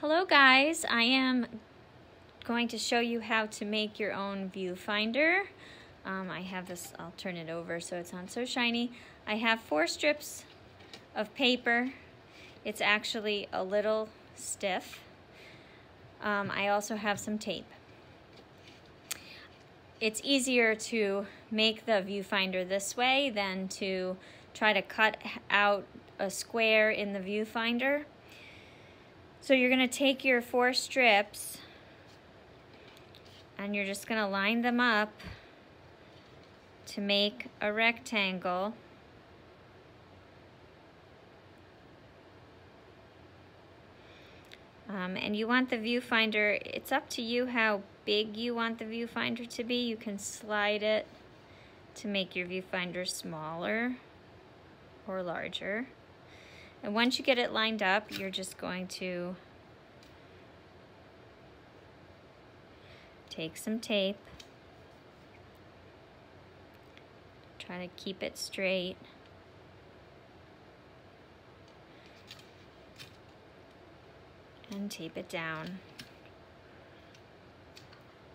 Hello guys, I am going to show you how to make your own viewfinder. Um, I have this, I'll turn it over so it's not so shiny. I have four strips of paper. It's actually a little stiff. Um, I also have some tape. It's easier to make the viewfinder this way than to try to cut out a square in the viewfinder. So you're going to take your four strips and you're just going to line them up to make a rectangle. Um, and you want the viewfinder, it's up to you how big you want the viewfinder to be. You can slide it to make your viewfinder smaller or larger. And once you get it lined up, you're just going to take some tape, try to keep it straight. and tape it down.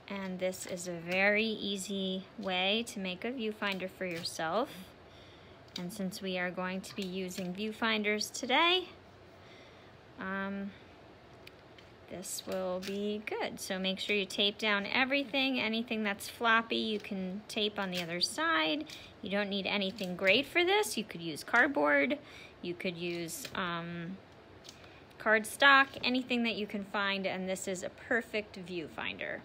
And this is a very easy way to make a viewfinder for yourself. And since we are going to be using viewfinders today, um, this will be good. So make sure you tape down everything. Anything that's floppy, you can tape on the other side. You don't need anything great for this. You could use cardboard. You could use um, cardstock, anything that you can find, and this is a perfect viewfinder.